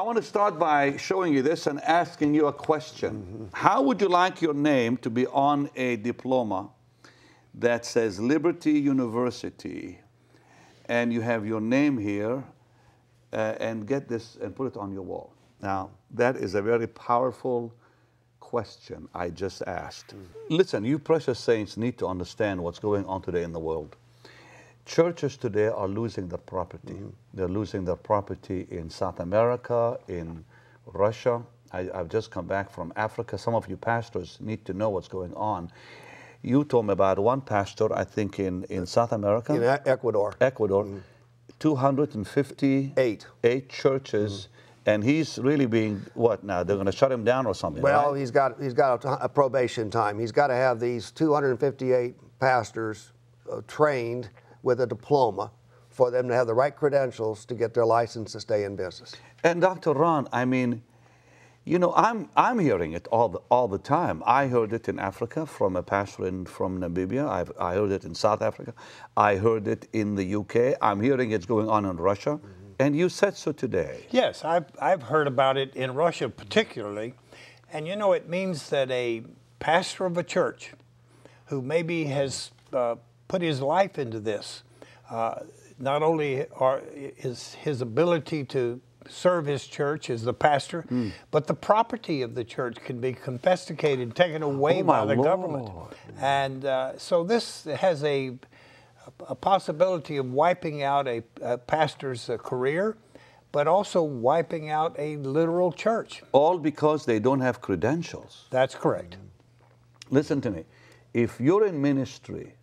I want to start by showing you this and asking you a question. How would you like your name to be on a diploma that says Liberty University? And you have your name here, uh, and get this and put it on your wall. Now, that is a very powerful question I just asked. Listen, you precious saints need to understand what's going on today in the world. Churches today are losing their property. Mm-hmm. They're losing their property in South America, in Russia. I, I've just come back from Africa. Some of you pastors need to know what's going on. You told me about one pastor, I think, in, in South America. In Ecuador. Ecuador, mm-hmm. 258 Eight. churches, mm-hmm. and he's really being what now? They're going to shut him down or something? Well, right? he's got he's got a, a probation time. He's got to have these 258 pastors uh, trained with a diploma for them to have the right credentials to get their license to stay in business. And Dr. Ron, I mean, you know, I'm I'm hearing it all the all the time. I heard it in Africa from a pastor in, from Namibia. I've, I heard it in South Africa. I heard it in the UK. I'm hearing it's going on in Russia. And you said so today. Yes, I've, I've heard about it in Russia particularly. And you know, it means that a pastor of a church who maybe has uh, put his life into this, uh, not only are, is his ability to serve his church as the pastor, but the property of the church can be confiscated, taken away Oh, by the government. Lord. And uh, so this has a, a possibility of wiping out a, a pastor's uh, career, but also wiping out a literal church. All because they don't have credentials. That's correct. Listen to me. If you're in ministry,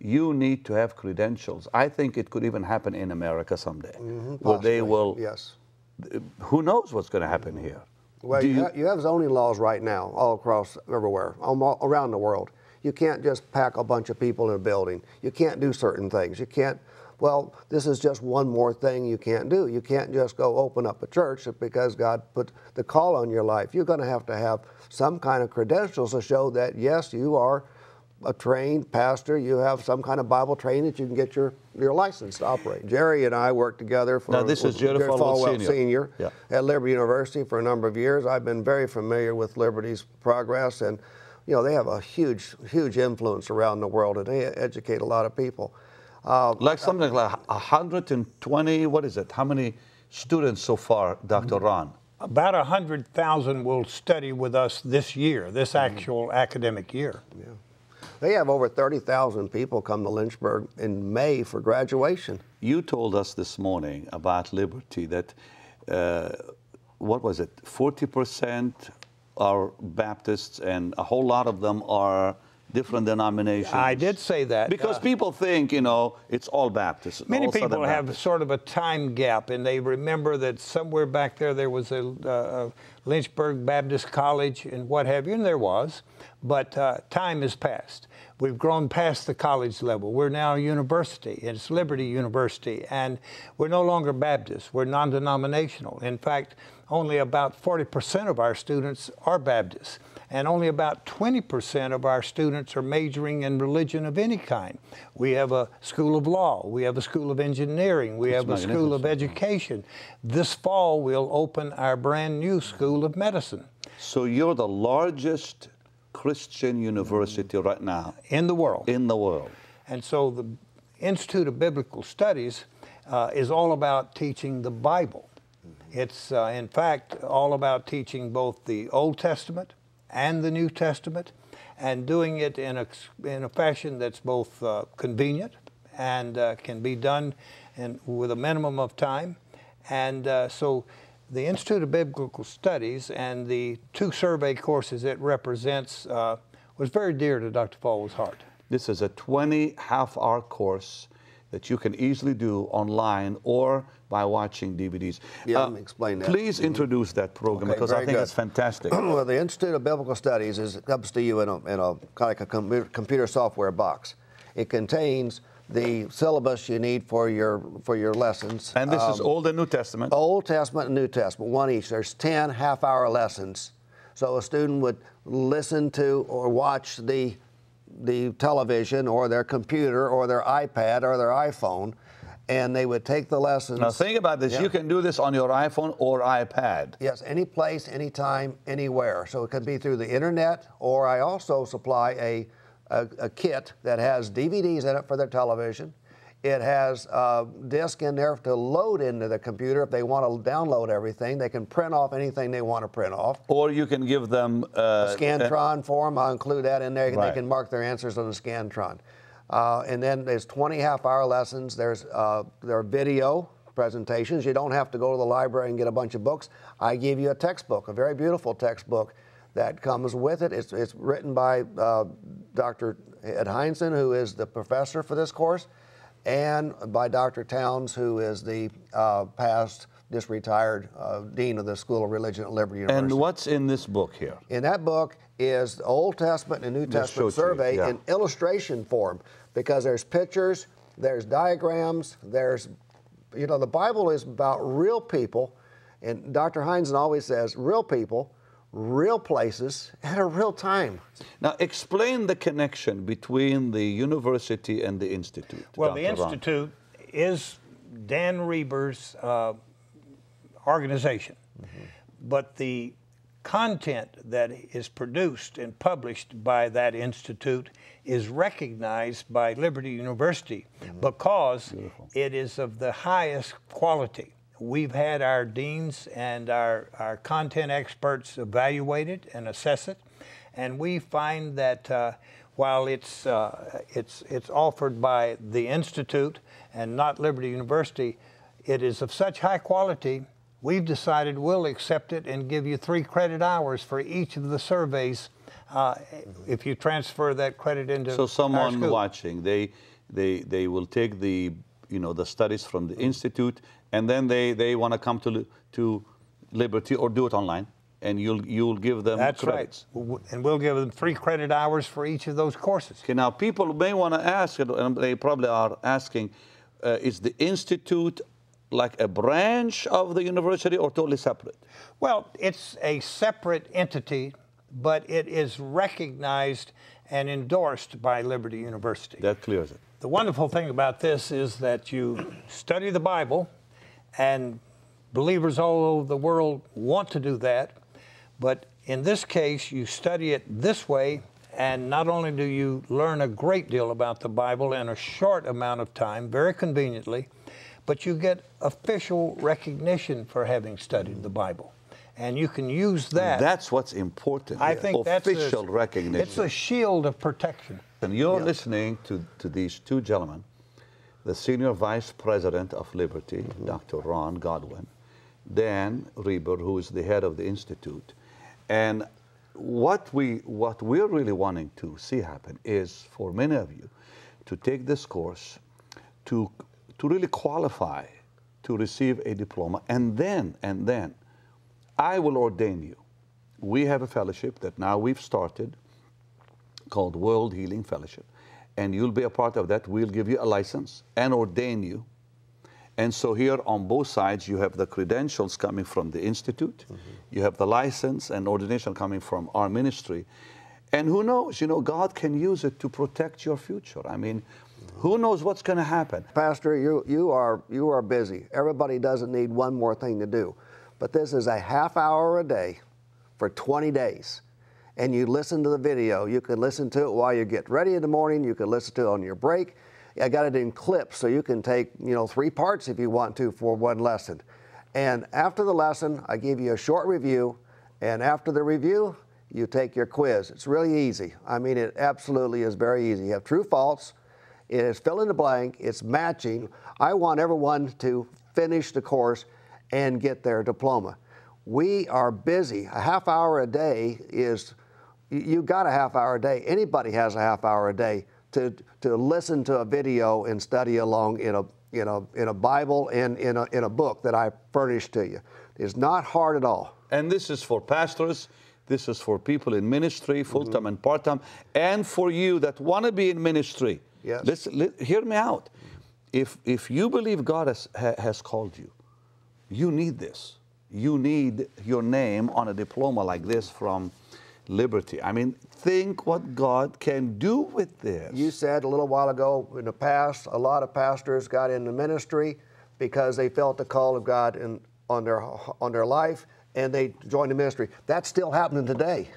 you need to have credentials. I think it could even happen in America someday, mm-hmm, where they will. Yes. Who knows what's going to happen here? Well, you, you- ha- you have zoning laws right now all across everywhere, almo- around the world. You can't just pack a bunch of people in a building. You can't do certain things. You can't. Well, this is just one more thing you can't do. You can't just go open up a church because God put the call on your life. You're going to have to have some kind of credentials to show that yes, you are a trained pastor. You have some kind of Bible training that you can get your, your license to operate. Jerry and I worked together for Now, this is with Jerry Falwell Sr.. Senior Yeah. at Liberty University for a number of years. I've been very familiar with Liberty's progress, and you know they have a huge, huge influence around the world, and they educate a lot of people. Uh, Like something like 120, what is it? How many students so far, Dr. Ron? About 100,000 will study with us this year, this actual academic year. They have over 30,000 people come to Lynchburg in May for graduation. You told us this morning about Liberty that, uh, what was it, 40% are Baptists and a whole lot of them are different denominations. I did say that. Because uh, people think, you know, it's all Baptists. Many all people have sort of a time gap, and they remember that somewhere back there there was a, uh, a Lynchburg Baptist College and what have you, and there was, but uh, time has passed. We've grown past the college level. We're now a university. It's Liberty University, and we're no longer Baptist. We're non-denominational. In fact, only about 40% of our students are Baptists and only about 20% of our students are majoring in religion of any kind. We have a school of law, we have a school of engineering, we That's have a school of education. This fall, we'll open our brand new school of medicine So you're the largest Christian university right now in the world. in the world. And so the Institute of Biblical Studies uh, is all about teaching the Bible. It's, uh, in fact, all about teaching both the Old Testament and the New Testament and doing it in a, in a fashion that's both uh, convenient and uh, can be done in, with a minimum of time. And uh, so the Institute of Biblical Studies and the two survey courses it represents uh, was very dear to Dr. Falwell's heart. This is a 20 half hour course that you can easily do online or by watching DVDs. Yeah, let me explain that. Mm-hmm. Please introduce that program Okay, because I think good. it's fantastic. well, the Institute of Biblical Studies is comes to you in a, in a kind of like a com- computer software box. It contains the syllabus you need for your for your lessons. and this is Um, Old and New Testament. Old Testament and New Testament, one each. There's 10 half hour lessons. So a student would listen to or watch the, the television or their computer or their iPad or their iPhone and they would take the lessons. Now think about this. Yeah. You can do this on your iPhone or iPad. Yes, any place, anytime, anywhere. So it can be through the internet, or I also supply a, a, a kit that has DVDs in it for their television. It has a disk in there to load into the computer if they want to download everything. They can print off anything they want to print off. Or you can give them uh, Scantron form, I'll include that in there. Right. They can mark their answers on the Scantron. Uh, and then there's 20 half-hour lessons. There's uh, there are video presentations. You don't have to go to the library and get a bunch of books. I give you a textbook, a very beautiful textbook that comes with it. It's, it's written by uh, Dr. Ed Hindson, who is the professor for this course, and by Dr. Towns, who is the uh, past, just retired uh, dean of the School of Religion at Liberty University. And what's in this book here? In that book is the Old Testament and New Testament it to you, survey yeah. in illustration form because there's pictures, there's diagrams, there's, you know, the Bible is about real people. And Dr. Hindson always says real people, real places, at a real time. Now explain the connection between the university and the institute. Well, the Dr. Ron. Institute is Dan Reber's uh, organization, but the content that is produced and published by that institute is recognized by Liberty University because it is of the highest quality. We've had our deans and our, our content experts evaluate it and assess it, and we find that uh, while it's, uh, it's, it's offered by the Institute and not Liberty University, it is of such high quality, we've decided we'll accept it and give you three credit hours for each of the surveys uh, if you transfer that credit into So someone watching, they, they, they will take the, you know, the studies from the institute, and then they, they want to come to, to Liberty or do it online, and you'll, you'll give them That's credits. right. And we'll give them three credit hours for each of those courses. Okay, now people may want to ask, and they probably are asking, uh, is the institute like a branch of the university or totally separate? Well, it's a separate entity, but it is recognized and endorsed by Liberty University. That clears it. The wonderful thing about this is that you study the Bible, and believers all over the world want to do that. But in this case, you study it this way, and not only do you learn a great deal about the Bible in a short amount of time, very conveniently, but you get official recognition for having studied the Bible. And you can use that. That's what's important. I think that's a- official recognition. It's a shield of protection. And you're listening to, to these two gentlemen, the Senior Vice President of Liberty, mm-hmm. Dr. Ron Godwin, Dan Reber, who is the head of the Institute. And what, we, what we're really wanting to see happen is for many of you to take this course, to, to really qualify to receive a diploma, and then, and then, I will ordain you. We have a fellowship that now we've started called World Healing Fellowship. And you'll be a part of that. We'll give you a license and ordain you. And so here on both sides, you have the credentials coming from the Institute, mm-hmm. you have the license and ordination coming from our ministry. And who knows, you know, God can use it to protect your future. I mean, mm-hmm. who knows what's going to happen? Pastor, you, you, are, you are busy. Everybody doesn't need one more thing to do. But this is a half hour a day for 20 days. And you listen to the video. You can listen to it while you get ready in the morning. You can listen to it on your break. I got it in clips, so you can take you know three parts if you want to for one lesson. And after the lesson, I give you a short review. And after the review, you take your quiz. It's really easy. I mean, it absolutely is very easy. You have true, false. It is fill in the blank. It's matching. I want everyone to finish the course and get their diploma. We are busy. A half hour a day is, you got a half hour a day. Anybody has a half hour a day to, to listen to a video and study along in a, in a, in a Bible and in a, in a book that I furnished to you. It's not hard at all. And this is for pastors, this is for people in ministry, full time mm-hmm. and part time, and for you that want to be in ministry. Yes. Listen, li- hear me out. If, if you believe God has, ha, has called you, you need this. You need your name on a diploma like this from liberty. I mean, think what God can do with this. You said a little while ago in the past, a lot of pastors got into ministry because they felt the call of God in, on, their, on their life and they joined the ministry. That's still happening today.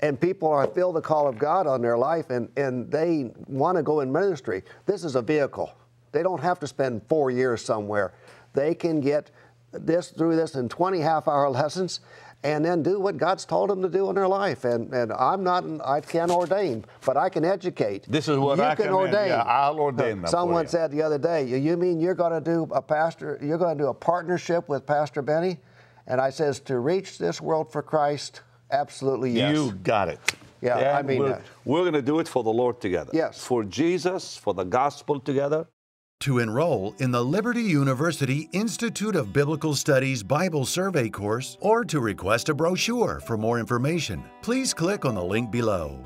And people are feel the call of God on their life and, and they want to go in ministry. This is a vehicle. They don't have to spend four years somewhere. They can get this through this in 20 half hour lessons and then do what God's told them to do in their life. And, and I'm not, I can't ordain, but I can educate. This is what you I can in. ordain. Yeah, I'll ordain them Someone said the other day, "You- mean you're going to do a pastor, you're going to do a partnership with Pastor Benny? And I says, to reach this world for Christ, absolutely yes. You got it. Yeah, I mean we're, that. we're going to do it for the Lord together. Yes. For Jesus, for the gospel together. To enroll in the Liberty University Institute of Biblical Studies Bible Survey course or to request a brochure for more information, please click on the link below.